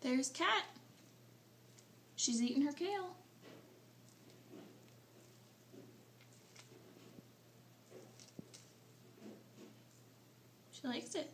There's Cat. She's eating her kale. She likes it.